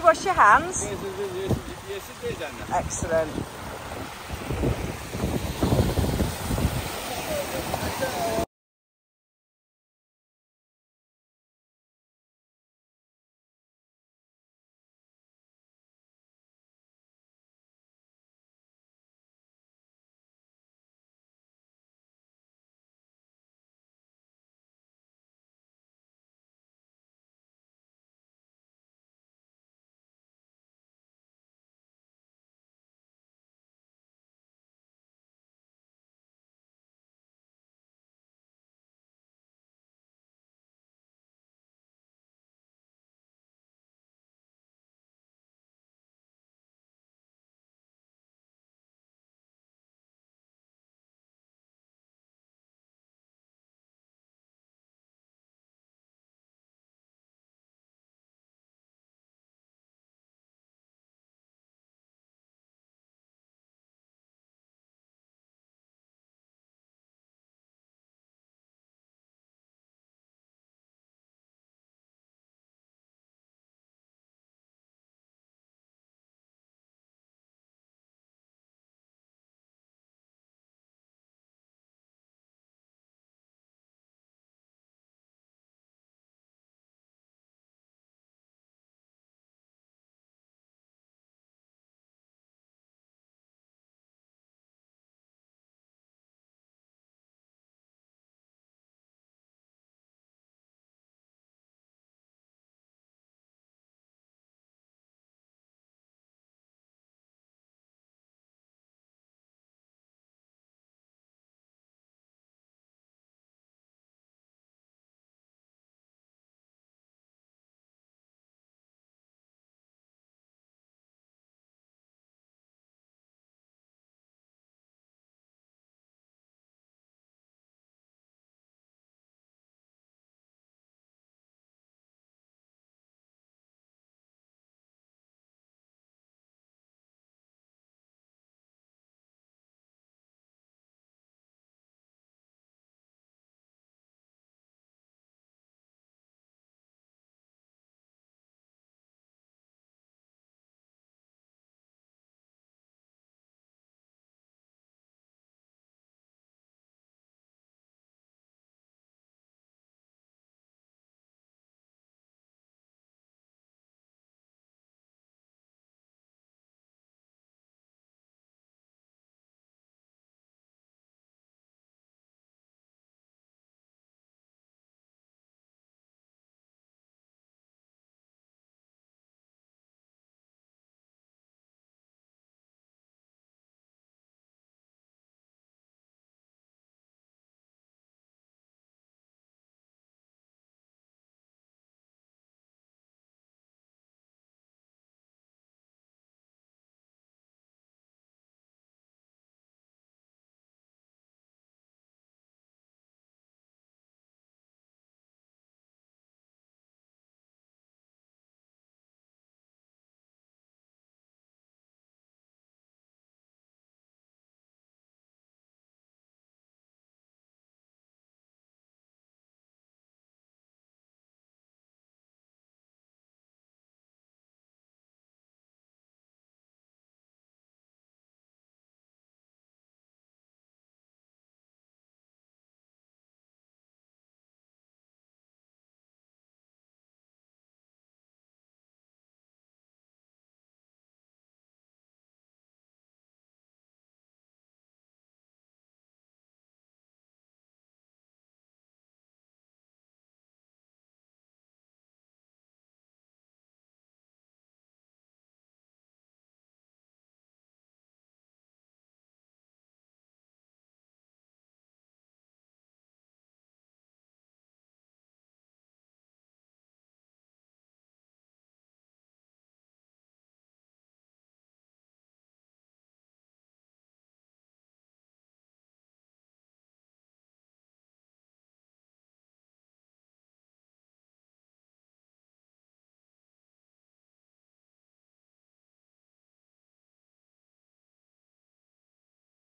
You wash your hands? Excellent.